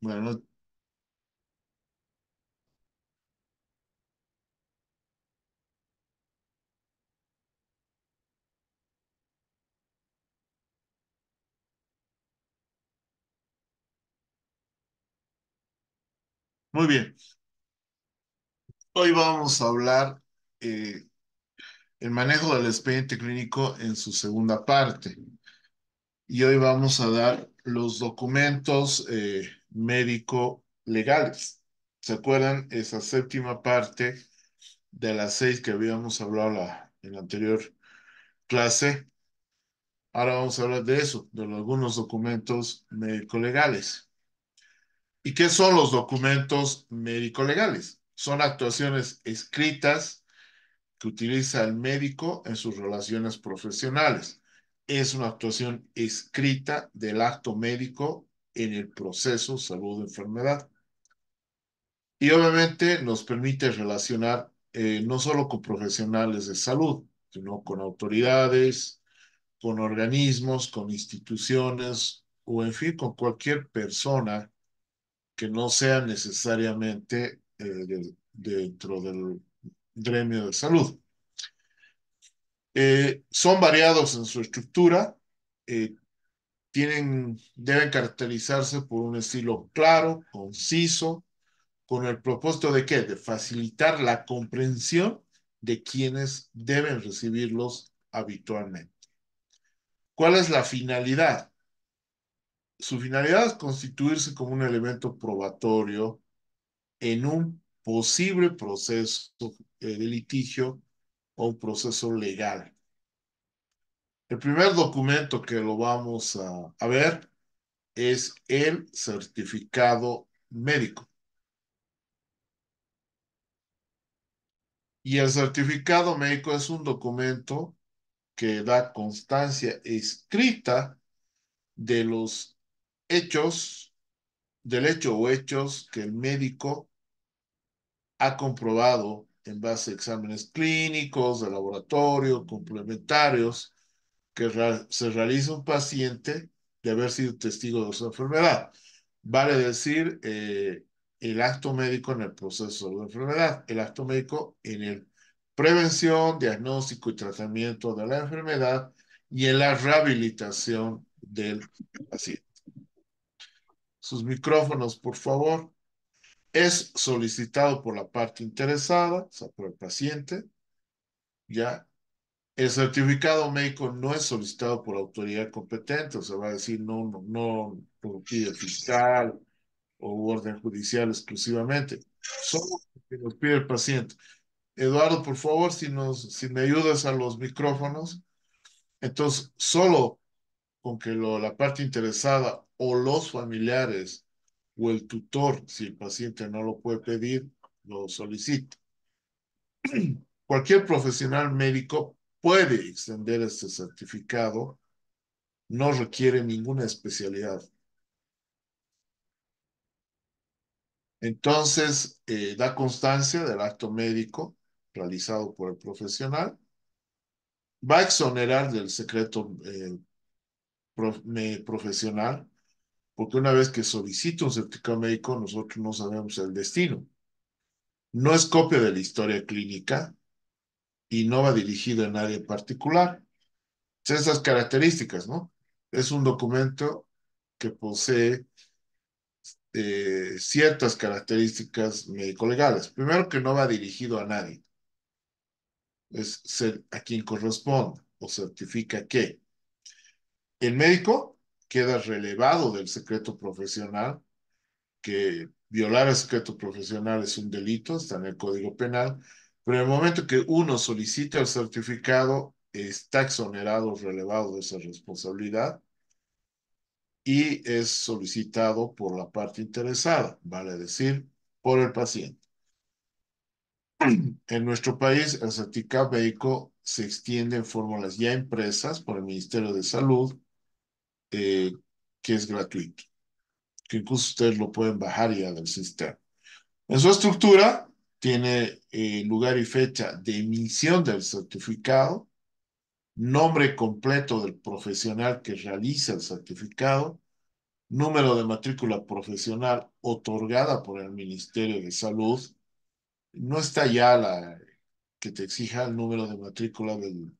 Bueno, muy bien. Hoy vamos a hablar eh, el manejo del expediente clínico en su segunda parte. Y hoy vamos a dar los documentos eh, médico-legales. ¿Se acuerdan? Esa séptima parte de las seis que habíamos hablado la, en la anterior clase. Ahora vamos a hablar de eso, de algunos documentos médico-legales. ¿Y qué son los documentos médico-legales? Son actuaciones escritas que utiliza el médico en sus relaciones profesionales. Es una actuación escrita del acto médico en el proceso salud-enfermedad. Y obviamente nos permite relacionar eh, no solo con profesionales de salud, sino con autoridades, con organismos, con instituciones o en fin, con cualquier persona que no sea necesariamente eh, de, dentro del gremio de salud. Eh, son variados en su estructura, tienen, deben caracterizarse por un estilo claro, conciso, con el propósito de qué? De facilitar la comprensión de quienes deben recibirlos habitualmente. ¿Cuál es la finalidad? Su finalidad es constituirse como un elemento probatorio en un posible proceso de litigio o un proceso legal. El primer documento que lo vamos a, ver es el certificado médico. Y el certificado médico es un documento que da constancia escrita de los hechos, del hecho o hechos que el médico ha comprobado en base a exámenes clínicos, de laboratorio, complementarios, que se realiza un paciente de haber sido testigo de su enfermedad. Vale decir, eh, el acto médico en el proceso de la enfermedad, el acto médico en el prevención, diagnóstico y tratamiento de la enfermedad y en la rehabilitación del paciente. Sus micrófonos, por favor. Es solicitado por la parte interesada, o sea, por el paciente. Ya. El certificado médico no es solicitado por autoridad competente, o sea, va a decir no, no, no por pide fiscal o orden judicial exclusivamente. Solo que nos pide el paciente. Eduardo, por favor, si, nos, si me ayudas a los micrófonos. Entonces, solo con que lo, la parte interesada o los familiares o el tutor, si el paciente no lo puede pedir, lo solicita. Cualquier profesional médico puede extender este certificado, no requiere ninguna especialidad. Entonces, eh, da constancia del acto médico realizado por el profesional, va a exonerar del secreto eh, profesional, porque una vez que solicita un certificado médico, nosotros no sabemos el destino. No es copia de la historia clínica y no va dirigido a nadie en particular. Esas características, ¿no? Es un documento que posee eh, ciertas características médico-legales. Primero, que no va dirigido a nadie. Es ser a quien corresponde o certifica que el médico queda relevado del secreto profesional, que violar el secreto profesional es un delito, está en el Código Penal, pero en el momento que uno solicita el certificado, está exonerado, relevado de esa responsabilidad y es solicitado por la parte interesada, vale decir, por el paciente. En nuestro país, el certificado médico se extiende en fórmulas ya impresas por el Ministerio de Salud eh, que es gratuito, que incluso ustedes lo pueden bajar ya del sistema. En su estructura tiene eh, lugar y fecha de emisión del certificado, nombre completo del profesional que realiza el certificado, número de matrícula profesional otorgada por el Ministerio de Salud, no está ya la que te exija el número de matrícula del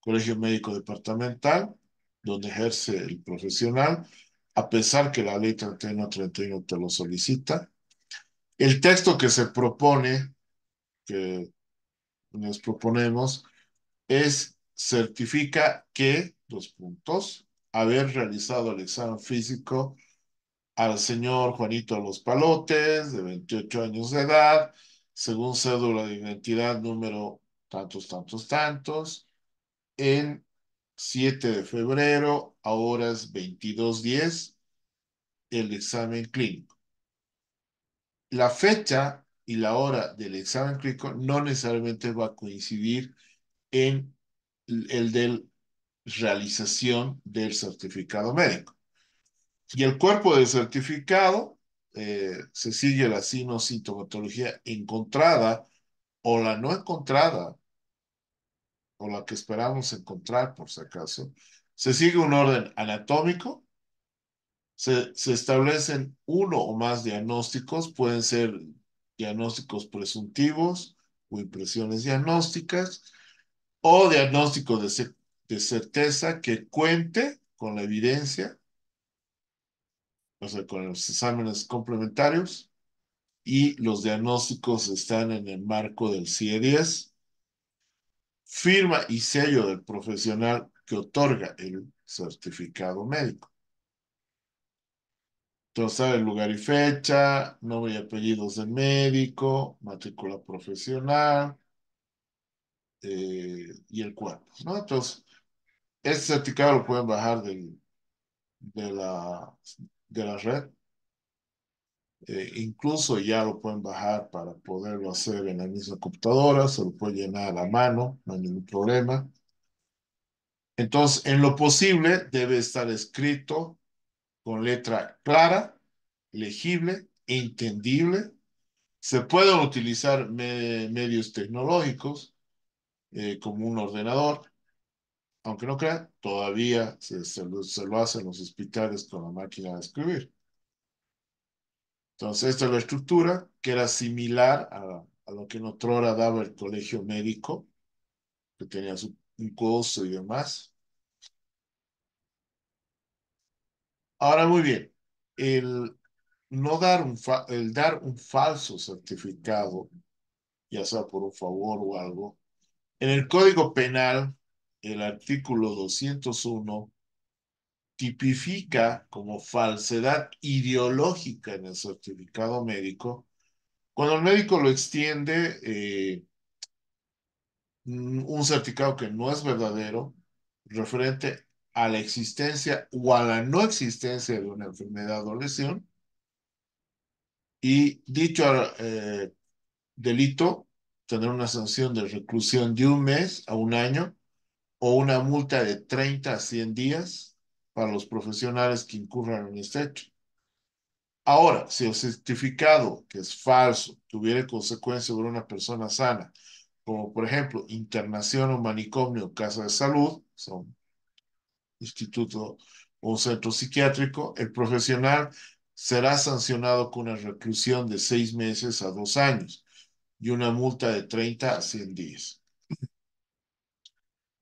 Colegio Médico Departamental, donde ejerce el profesional, a pesar que la ley 3131 te lo solicita. El texto que se propone, que nos proponemos, es certifica que, dos puntos, haber realizado el examen físico al señor Juanito Los Palotes, de 28 años de edad, según cédula de identidad número tantos, tantos, tantos, en 7 de febrero a horas 22.10, el examen clínico. La fecha y la hora del examen clínico no necesariamente va a coincidir en el de realización del certificado médico. Y el cuerpo del certificado eh, se sigue la sintomatología encontrada o la no encontrada, o la que esperamos encontrar por si acaso. Se sigue un orden anatómico, se, se establecen uno o más diagnósticos, pueden ser diagnósticos presuntivos o impresiones diagnósticas, o diagnóstico de, de certeza que cuente con la evidencia, o sea, con los exámenes complementarios, y los diagnósticos están en el marco del CIE 10, firma y sello del profesional que otorga el certificado médico. Entonces, sabe el lugar y fecha, nombre y apellidos del médico, matrícula profesional eh, y el cuerpo, ¿no? Entonces, este certificado lo pueden bajar del, de, la, de la red. Eh, incluso ya lo pueden bajar para poderlo hacer en la misma computadora, se lo puede llenar a mano, no hay ningún problema. Entonces, en lo posible, debe estar escrito con letra clara, legible, entendible. Se pueden utilizar medios tecnológicos, eh, como un ordenador, aunque no crean, todavía se, se, lo, se, lo, hacen los hospitales con la máquina de escribir. Entonces, esta es la estructura, que era similar a, a lo que en otra hora daba el colegio médico, que tenía su, un costo y demás. Ahora, muy bien, el no dar un, el dar un falso certificado, ya sea por un favor o algo, en el Código Penal, el artículo 201 tipifica como falsedad ideológica en el certificado médico. Cuando el médico lo extiende eh, un certificado que no es verdadero referente a la existencia o a la no existencia de una enfermedad o lesión y dicho eh, delito tendrá una sanción de reclusión de un mes a un año o una multa de 30 a 100 días para los profesionales que incurran en este hecho. Ahora, si el certificado que es falso tuviera consecuencias sobre una persona sana, como por ejemplo internación o manicomio o casa de salud, son instituto o centro psiquiátrico, el profesional será sancionado con una reclusión de seis meses a dos años y una multa de 30 a 100 días.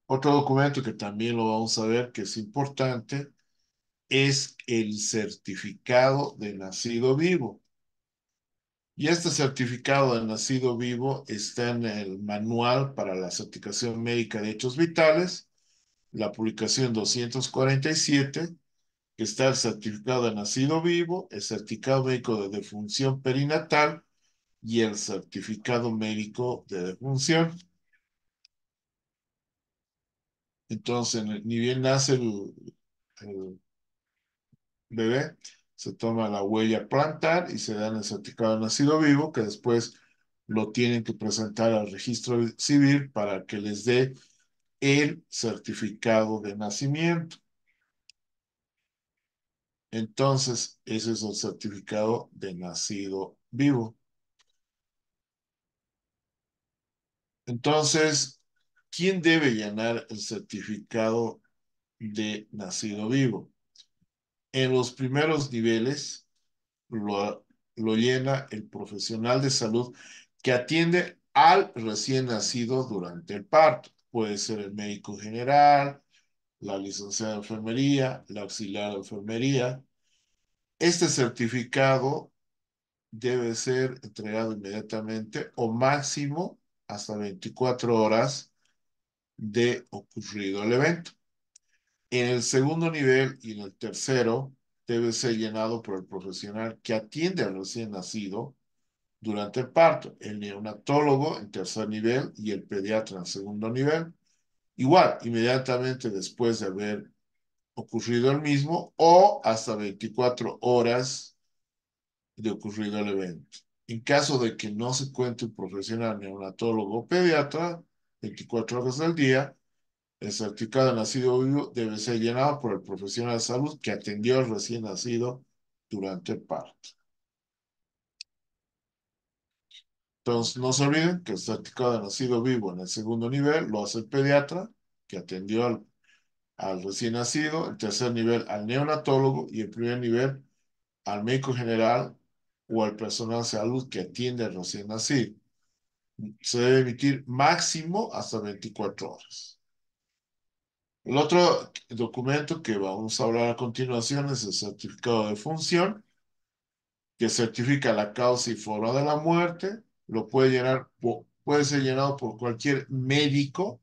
Otro documento que también lo vamos a ver que es importante es el certificado de nacido vivo. Y este certificado de nacido vivo está en el manual para la certificación médica de hechos vitales, la publicación 247, que está el certificado de nacido vivo, el certificado médico de defunción perinatal y el certificado médico de defunción. Entonces, ni bien nace el, bebé, se toma la huella plantar y se da el certificado de nacido vivo, que después lo tienen que presentar al registro civil para que les dé el certificado de nacimiento. Entonces, ese es el certificado de nacido vivo. Entonces, ¿quién debe llenar el certificado de nacido vivo? En los primeros niveles lo, lo llena el profesional de salud que atiende al recién nacido durante el parto. Puede ser el médico general, la licenciada de enfermería, la auxiliar de enfermería. Este certificado debe ser entregado inmediatamente o máximo hasta 24 horas de ocurrido el evento. En el segundo nivel y en el tercero debe ser llenado por el profesional que atiende al recién nacido durante el parto, el neonatólogo en tercer nivel y el pediatra en segundo nivel. Igual, inmediatamente después de haber ocurrido el mismo o hasta 24 horas de ocurrido el evento. En caso de que no se cuente un profesional neonatólogo o pediatra, 24 horas del día, el certificado de nacido vivo debe ser llenado por el profesional de salud que atendió al recién nacido durante el parto. Entonces, no se olviden que el certificado de nacido vivo en el segundo nivel lo hace el pediatra que atendió al, recién nacido, el tercer nivel al neonatólogo y el primer nivel al médico general o al personal de salud que atiende al recién nacido. Se debe emitir máximo hasta 24 horas. El otro documento que vamos a hablar a continuación es el certificado de función, que certifica la causa y forma de la muerte. Lo puede llenar, puede ser llenado por cualquier médico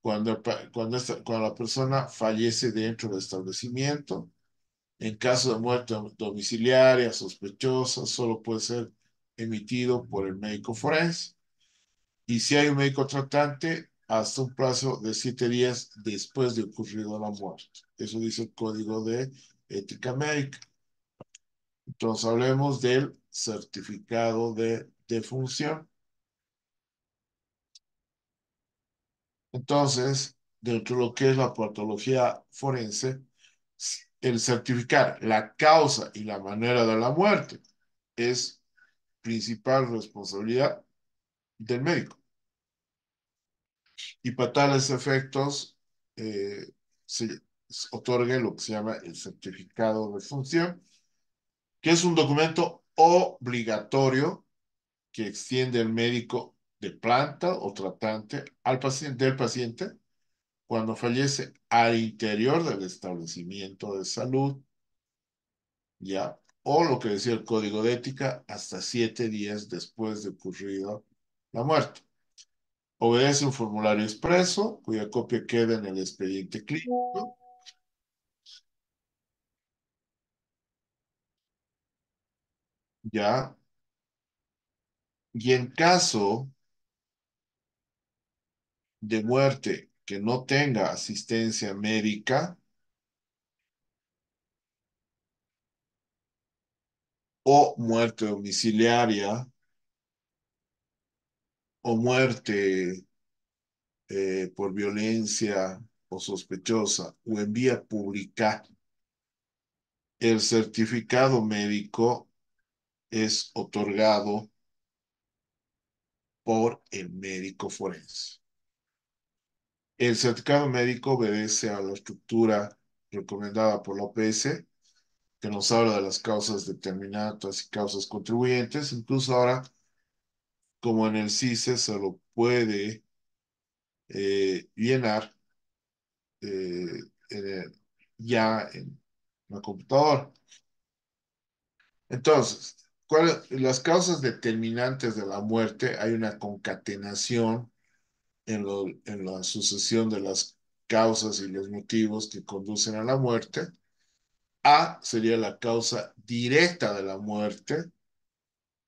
cuando, cuando, esta, cuando la persona fallece dentro del establecimiento. En caso de muerte domiciliaria, sospechosa, solo puede ser emitido por el médico forense. Y si hay un médico tratante, hasta un plazo de siete días después de ocurrido la muerte. Eso dice el Código de Ética Médica. Entonces hablemos del certificado de defunción. Entonces, dentro de lo que es la patología forense, el certificar la causa y la manera de la muerte es principal responsabilidad del médico. Y para tales efectos eh, se otorga lo que se llama el certificado de función, que es un documento obligatorio que extiende el médico de planta o tratante al paciente, del paciente cuando fallece al interior del establecimiento de salud, ya, o lo que decía el código de ética, hasta siete días después de ocurrido la muerte. Obedece un formulario expreso, cuya copia queda en el expediente clínico. Ya. Y en caso de muerte que no tenga asistencia médica o muerte domiciliaria o muerte eh, por violencia o sospechosa o en vía pública, el certificado médico es otorgado por el médico forense. El certificado médico obedece a la estructura recomendada por la OPS, que nos habla de las causas determinantes y causas contribuyentes. Incluso ahora como en el CICE se lo puede eh, llenar eh, ya en la computadora. Entonces, ¿cuáles las causas determinantes de la muerte? Hay una concatenación en, en la sucesión de las causas y los motivos que conducen a la muerte. A sería la causa directa de la muerte.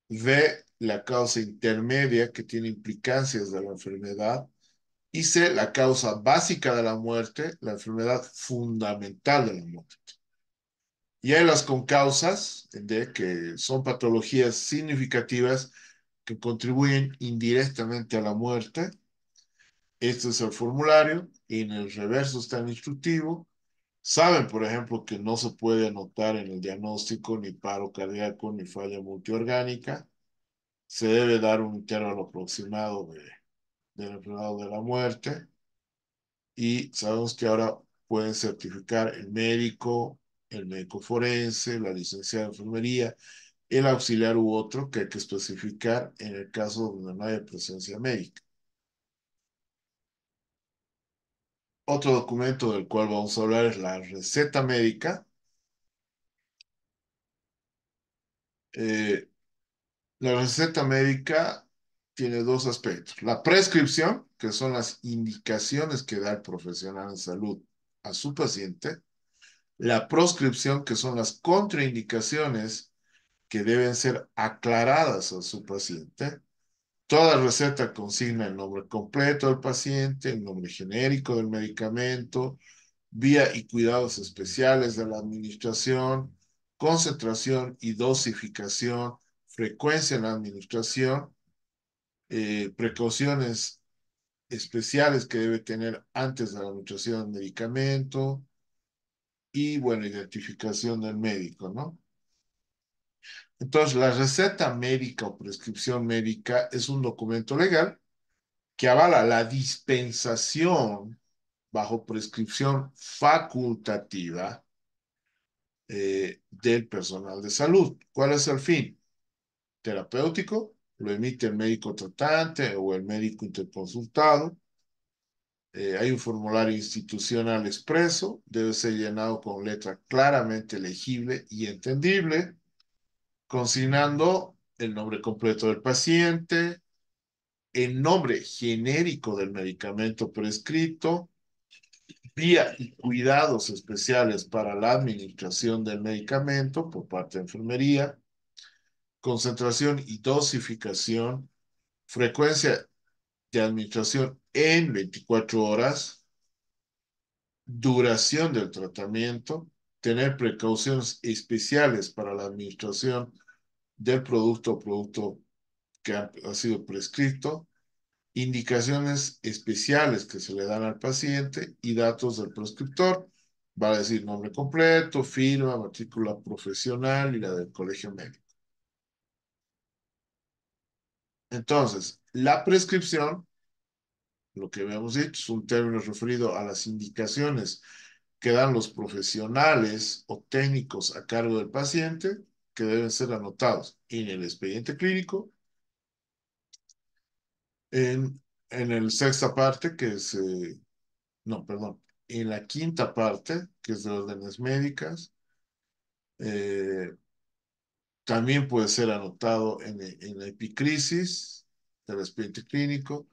B la causa intermedia que tiene implicancias de la enfermedad y C, la causa básica de la muerte, la enfermedad fundamental de la muerte. Y hay las concausas, de que son patologías significativas que contribuyen indirectamente a la muerte. Este es el formulario y en el reverso está el instructivo. Saben, por ejemplo, que no se puede anotar en el diagnóstico ni paro cardíaco ni falla multiorgánica se debe dar un intervalo aproximado de, del enfermedad de la muerte y sabemos que ahora pueden certificar el médico, el médico forense, la licenciada de enfermería, el auxiliar u otro que hay que especificar en el caso donde no haya presencia médica. Otro documento del cual vamos a hablar es la receta médica. Eh, la receta médica tiene dos aspectos. La prescripción, que son las indicaciones que da el profesional en salud a su paciente. La proscripción, que son las contraindicaciones que deben ser aclaradas a su paciente. Toda receta consigna el nombre completo del paciente, el nombre genérico del medicamento, vía y cuidados especiales de la administración, concentración y dosificación, frecuencia en la administración, eh, precauciones especiales que debe tener antes de la administración del medicamento y, bueno, identificación del médico, ¿no? Entonces, la receta médica o prescripción médica es un documento legal que avala la dispensación bajo prescripción facultativa eh, del personal de salud. ¿Cuál es el fin? Terapéutico, lo emite el médico tratante o el médico interconsultado. Eh, hay un formulario institucional expreso, debe ser llenado con letra claramente legible y entendible consignando el nombre completo del paciente, el nombre genérico del medicamento prescrito, vía y cuidados especiales para la administración del medicamento por parte de enfermería, concentración y dosificación, frecuencia de administración en 24 horas, duración del tratamiento, tener precauciones especiales para la administración del producto o producto que ha, sido prescrito, indicaciones especiales que se le dan al paciente y datos del prescriptor, va a decir nombre completo, firma, matrícula profesional y la del colegio médico. Entonces, la prescripción, lo que habíamos dicho, es un término referido a las indicaciones que dan los profesionales o técnicos a cargo del paciente que deben ser anotados en el expediente clínico, en, en el sexta parte, que es, eh, no, perdón, en la quinta parte, que es de órdenes médicas, eh, también puede ser anotado en, en la epicrisis del expediente clínico,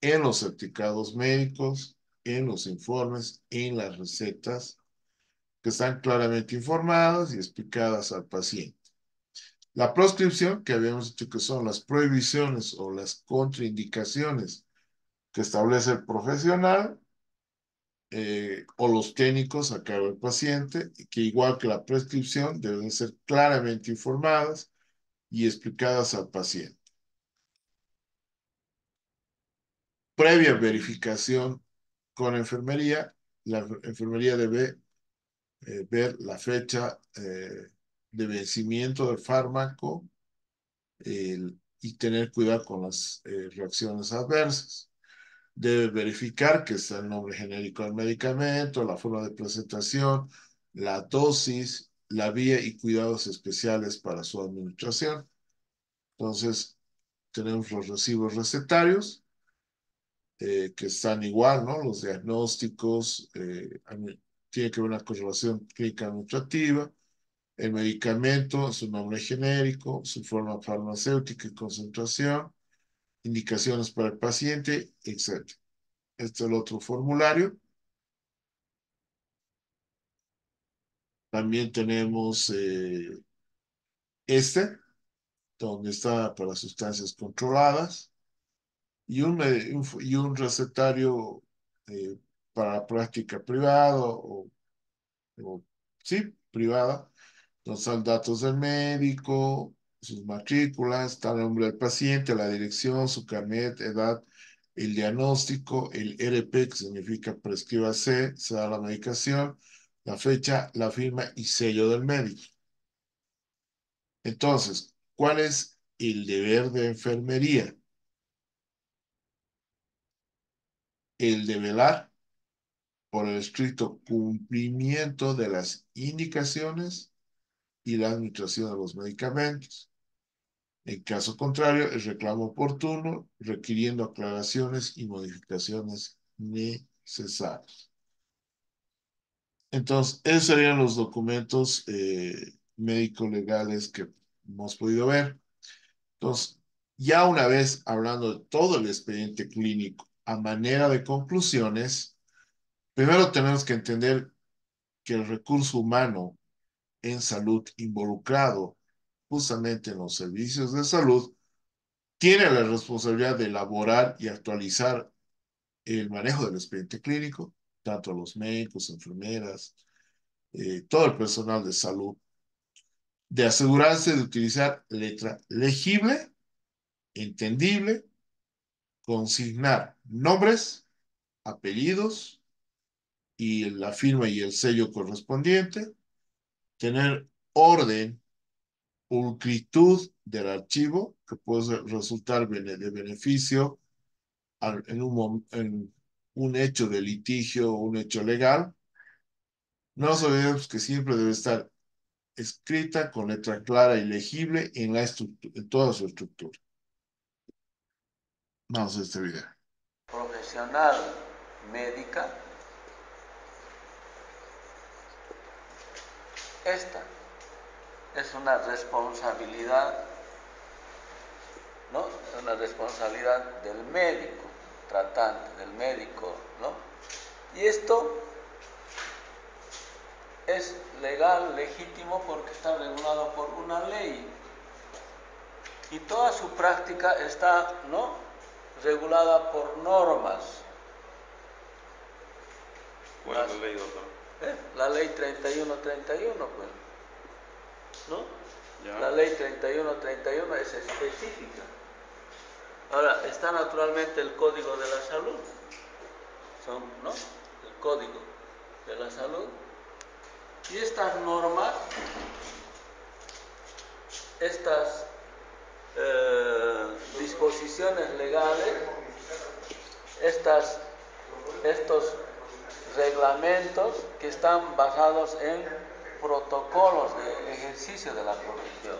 en los certificados médicos, en los informes, en las recetas, que están claramente informadas y explicadas al paciente. La proscripción, que habíamos dicho que son las prohibiciones o las contraindicaciones que establece el profesional eh, o los técnicos a cargo del paciente, que igual que la prescripción deben ser claramente informadas y explicadas al paciente. Previa verificación con enfermería, la enfermería debe eh, ver la fecha eh, de vencimiento del fármaco y tener cuidado con las eh, reacciones adversas. Debe verificar que está el nombre genérico del medicamento, la forma de presentación, la dosis, la vía y cuidados especiales para su administración. Entonces, tenemos los recibos recetarios, eh, que están igual, ¿no? Los diagnósticos, eh, tiene que haber una correlación clínica administrativa, el medicamento, su nombre genérico, su forma farmacéutica y concentración, indicaciones para el paciente, etc. Este es el otro formulario. También tenemos eh, este, donde está para sustancias controladas, y un, y un recetario eh, para práctica privada o, sí, privada, están datos del médico, sus matrículas, está el nombre del paciente, la dirección, su carnet, edad, el diagnóstico, el RP, que significa prescríbase, se da la medicación, la fecha, la firma y sello del médico. Entonces, ¿cuál es el deber de enfermería? El de velar por el estricto cumplimiento de las indicaciones y la administración de los medicamentos. En caso contrario, el reclamo oportuno, requiriendo aclaraciones y modificaciones necesarias. Entonces, esos serían los documentos eh, médico-legales que hemos podido ver. Entonces, ya una vez hablando de todo el expediente clínico a manera de conclusiones, primero tenemos que entender que el recurso humano en salud involucrado justamente en los servicios de salud tiene la responsabilidad de elaborar y actualizar el manejo del expediente clínico, tanto los médicos, enfermeras, eh, todo el personal de salud, de asegurarse de utilizar letra legible, entendible, consignar nombres, apellidos y la firma y el sello correspondiente, tener orden, pulcritud del archivo, que puede resultar de beneficio en un, un hecho de litigio o un hecho legal. No olvidemos que siempre debe estar escrita con letra clara y legible en, la en toda su estructura. Vamos a este video. Profesional médica. Esta es una responsabilidad, ¿no? Es una responsabilidad del médico tratante, del médico, ¿no? Y esto es legal, legítimo, porque está regulado por una ley. Y toda su práctica está, ¿no? regulada por normas. ¿Cuál es la ley, doctor? ¿Eh? La ley 3131, pues. ¿No? La ley 3131 es específica. Ahora, está naturalmente el Código de la Salud. Son, ¿no? El Código de la Salud. Y estas normas, estas eh, disposiciones legales, estas, estos reglamentos que están basados en protocolos de ejercicio de la profesión.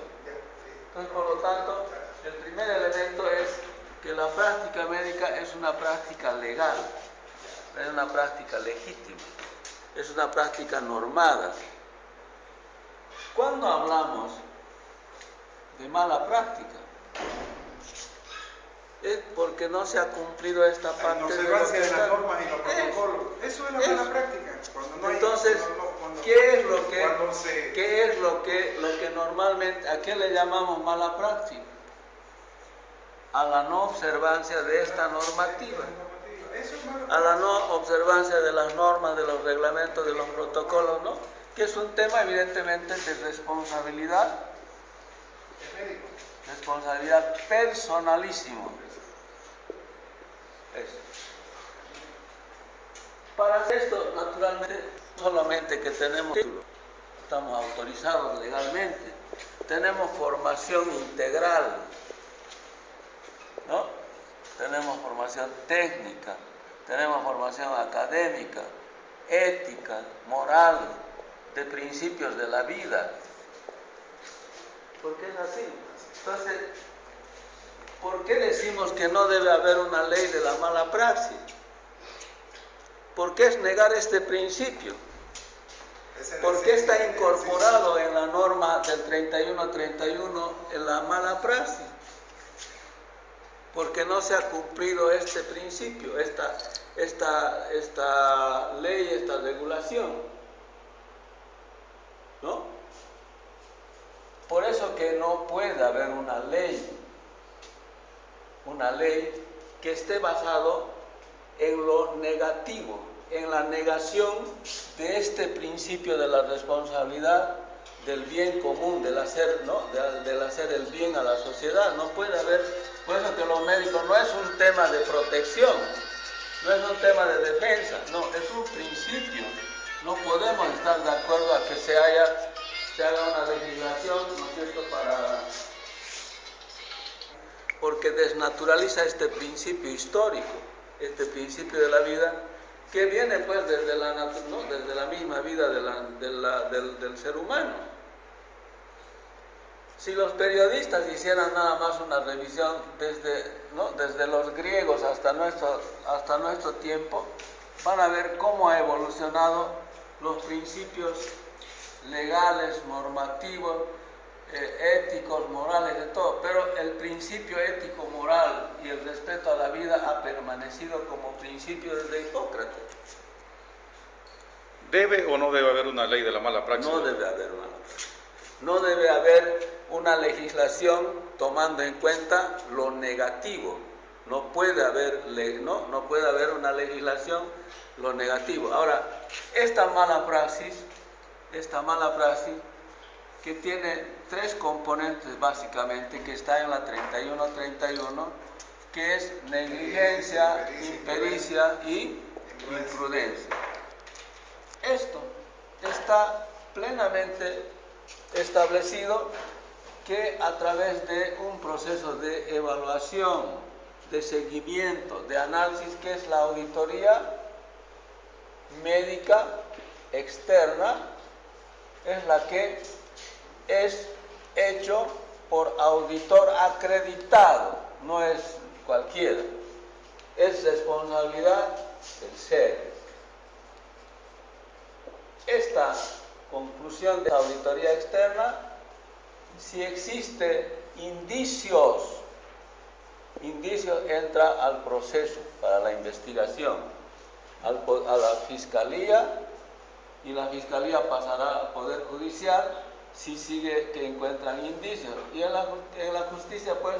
Entonces, por lo tanto, el primer elemento es que la práctica médica es una práctica legal, es una práctica legítima, es una práctica normada. Cuando hablamos de mala práctica, es porque no se ha cumplido esta parte de, lo que las normas y los protocolos. Eso es la mala práctica. Entonces, ¿qué es lo que qué es lo que lo que normalmente a qué le llamamos mala práctica? A la no observancia de esta normativa. A la no observancia de las normas, de los reglamentos, de los protocolos, ¿no? Que es un tema evidentemente de responsabilidad responsabilidad personalísimo. Para hacer esto, naturalmente, solamente que tenemos estamos autorizados legalmente, tenemos formación integral, ¿no? Tenemos formación técnica, tenemos formación académica, ética, moral, de principios de la vida. Porque es así. Entonces, ¿por qué decimos que no debe haber una ley de la mala praxis? ¿Por qué es negar este principio? ¿Por qué está incorporado en la norma del 31-31 en la mala praxis? Porque no se ha cumplido este principio, esta, esta, esta ley, esta regulación. ¿No? Por eso que no puede haber una ley, una ley que esté basado en lo negativo, en la negación de este principio de la responsabilidad del bien común, del hacer, el bien a la sociedad. No puede haber, por eso que los médicos no es un tema de protección, no es un tema de defensa, no, es un principio. No podemos estar de acuerdo a que se haya haga una legislación, ¿no es cierto?, para... porque desnaturaliza este principio histórico, este principio de la vida que viene pues desde la, ¿no? desde la misma vida de del, del ser humano. Si los periodistas hicieran nada más una revisión desde, desde los griegos hasta nuestro, hasta nuestro tiempo, van a ver cómo ha evolucionado los principios legales, normativos, eh, éticos, morales, de todo. Pero el principio ético, moral y el respeto a la vida ha permanecido como principio desde Hipócrates. ¿Debe o no debe haber una ley de la mala praxis? No debe haber una No debe haber una legislación tomando en cuenta lo negativo. No puede haber, no, no puede haber una legislación lo negativo. Ahora, esta mala praxis, esta mala praxis que tiene tres componentes básicamente, que está en la 31-31, que es negligencia, impericia y imprudencia. Esto está plenamente establecido que a través de un proceso de evaluación, de seguimiento, de análisis, que es la auditoría médica externa, es la que es hecho por auditor acreditado, no es cualquiera. Es responsabilidad del ser. Esta conclusión de la auditoría externa, si existe indicios, indicios entra al proceso para la investigación, a la fiscalía y la fiscalía pasará al poder judicial si sigue que encuentran indicios. Y en la, en la justicia, pues,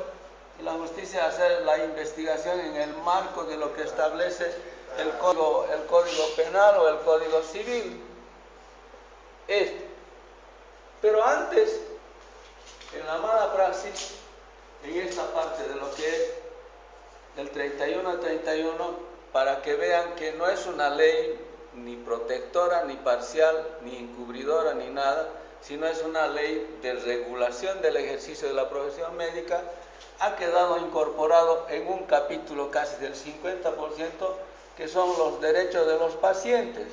la justicia hacer la investigación en el marco de lo que establece el código, el código penal o el código civil. Esto. Pero antes, en la mala praxis, en esta parte de lo que es del 31 al 31, para que vean que no es una ley ni protectora, ni parcial, ni encubridora, ni nada, sino es una ley de regulación del ejercicio de la profesión médica, ha quedado incorporado en un capítulo casi del 50%, que son los derechos de los pacientes.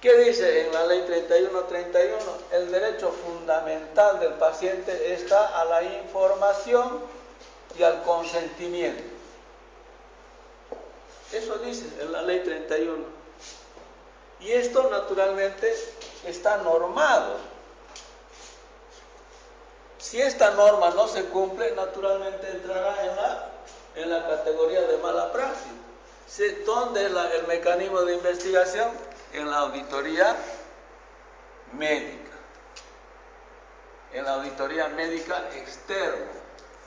¿Qué dice en la ley 3131? El derecho fundamental del paciente está a la información y al consentimiento. Eso dice en la ley 31. Y esto naturalmente está normado. Si esta norma no se cumple, naturalmente entrará en la, en la categoría de mala praxis. ¿Dónde es el mecanismo de investigación? En la auditoría médica. En la auditoría médica externa.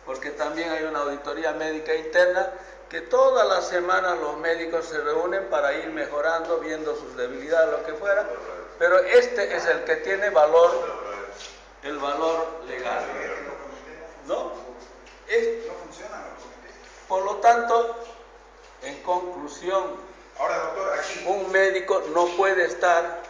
Porque también hay una auditoría médica interna que todas las semanas los médicos se reúnen para ir mejorando, viendo sus debilidades, lo que fuera, pero este es el que tiene valor, el valor legal. ¿No? por lo tanto, en conclusión, un médico no puede estar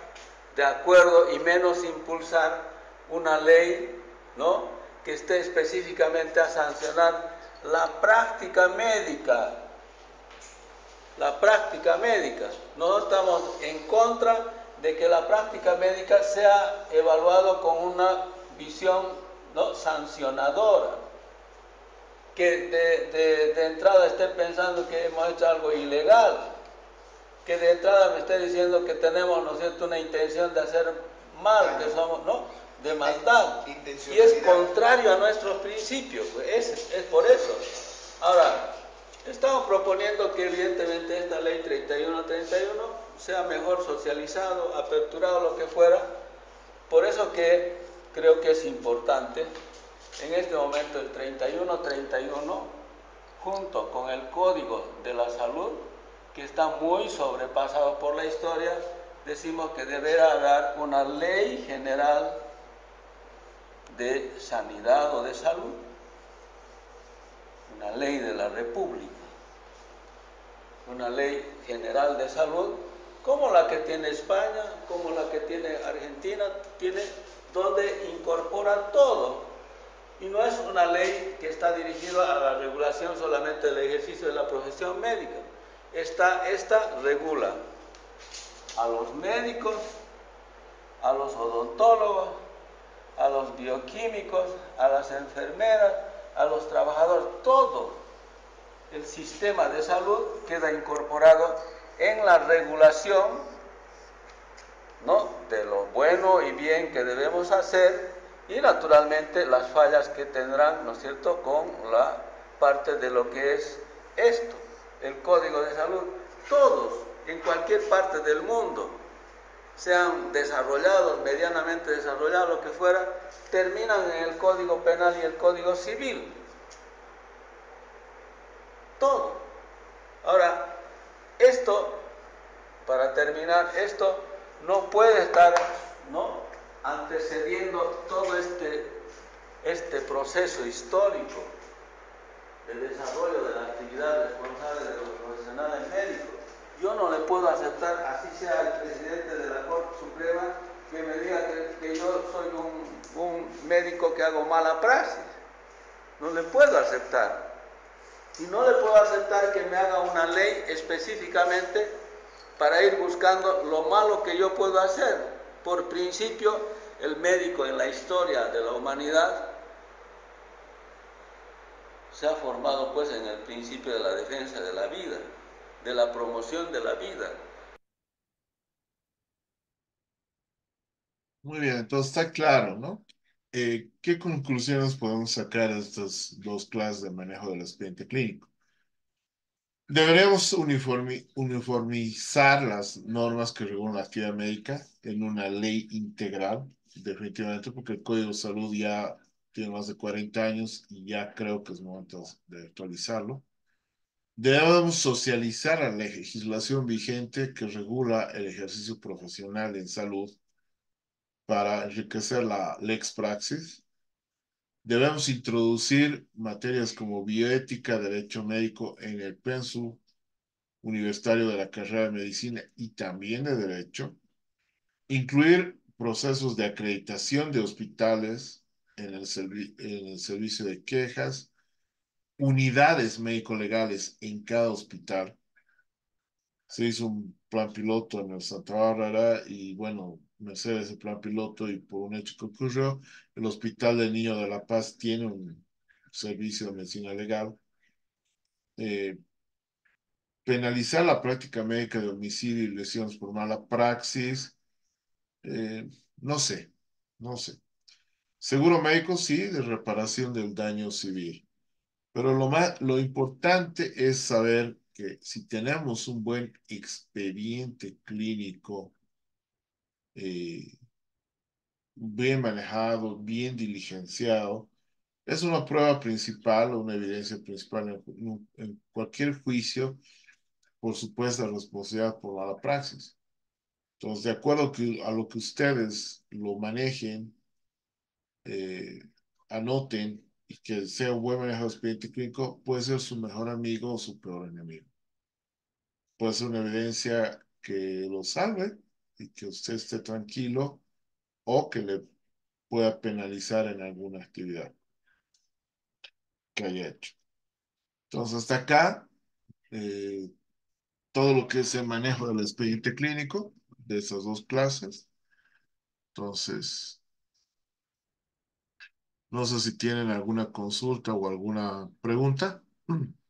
de acuerdo y menos impulsar una ley, ¿no? Que esté específicamente a sancionar la práctica médica. La práctica médica. No estamos en contra de que la práctica médica sea evaluado con una visión ¿no? sancionadora. Que de, de, entrada esté pensando que hemos hecho algo ilegal. Que de entrada me esté diciendo que tenemos, ¿no es cierto?, una intención de hacer mal, que somos, ¿no? De maldad. Y es contrario a nuestros principios, es, es por eso. Ahora, estamos proponiendo que evidentemente esta ley 3131 sea mejor socializado, aperturado, lo que fuera. Por eso que creo que es importante en este momento el 3131 junto con el Código de la Salud, que está muy sobrepasado por la historia, decimos que deberá dar una ley general de sanidad o de salud, una ley de la República, una ley general de salud, como la que tiene España, como la que tiene Argentina, tiene donde incorpora todo. Y no es una ley que está dirigida a la regulación solamente del ejercicio de la profesión médica. Esta, esta regula a los médicos, a los odontólogos, a los bioquímicos, a las enfermeras, a los trabajadores, todo el sistema de salud queda incorporado en la regulación ¿no? de lo bueno y bien que debemos hacer y naturalmente las fallas que tendrán, ¿no es cierto?, con la parte de lo que es esto, el código de salud. Todos, en cualquier parte del mundo, sean desarrollados, medianamente desarrollados, lo que fuera, terminan en el código penal y el código civil. Todo. Ahora, esto, para terminar, esto no puede estar ¿no? antecediendo todo este, este proceso histórico de desarrollo de la actividad responsable de los profesionales médicos. Yo no le puedo aceptar, así sea el presidente de la Corte Suprema, que me diga que, yo soy un, un médico que hago mala praxis. No le puedo aceptar. Y no le puedo aceptar que me haga una ley específicamente para ir buscando lo malo que yo puedo hacer. Por principio, el médico en la historia de la humanidad se ha formado pues en el principio de la defensa de la vida, de la promoción de la vida. Muy bien, entonces está claro, ¿no? Eh, ¿Qué conclusiones podemos sacar de estas dos clases de manejo del expediente clínico? Deberíamos uniformizar las normas que regulan la actividad médica en una ley integral, definitivamente, porque el Código de Salud ya tiene más de 40 años y ya creo que es momento de actualizarlo. Debemos socializar la legislación vigente que regula el ejercicio profesional en salud para enriquecer la lex praxis Debemos introducir materias como bioética, derecho médico en el pensum universitario de la carrera de medicina y también de derecho. Incluir procesos de acreditación de hospitales en el, en el servicio de quejas, unidades médico-legales en cada hospital. Se hizo un plan piloto en el Santa Bárbara y bueno, Mercedes el plan piloto y por un hecho que ocurrió, el Hospital del Niño de la Paz tiene un servicio de medicina legal. Eh, penalizar la práctica médica de homicidio y lesiones por mala praxis, eh, no sé, no sé. Seguro médico, sí, de reparación del daño civil. Pero lo, más, lo importante es saber que si tenemos un buen expediente clínico, eh, bien manejado, bien diligenciado, es una prueba principal o una evidencia principal en, cualquier juicio por supuesta responsabilidad por mala praxis. Entonces, de acuerdo a lo que ustedes lo manejen, eh, anoten que sea un buen manejo de expediente clínico, puede ser su mejor amigo o su peor enemigo. Puede ser una evidencia que lo salve y que usted esté tranquilo o que le pueda penalizar en alguna actividad que haya hecho. Entonces, hasta acá, eh, todo lo que es el manejo del expediente clínico de esas dos clases. Entonces, no sé si tienen alguna consulta o alguna pregunta.